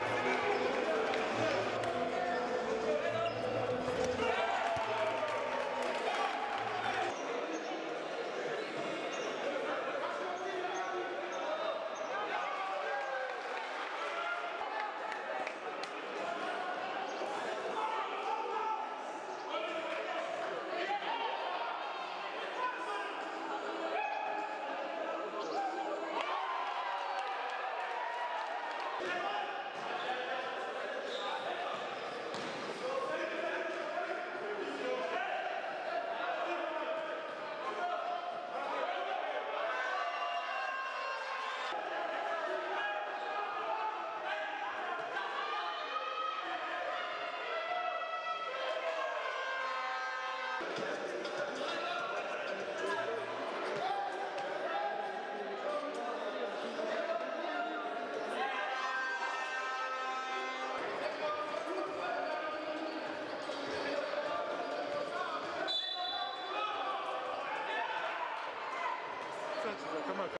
Come on! Come on.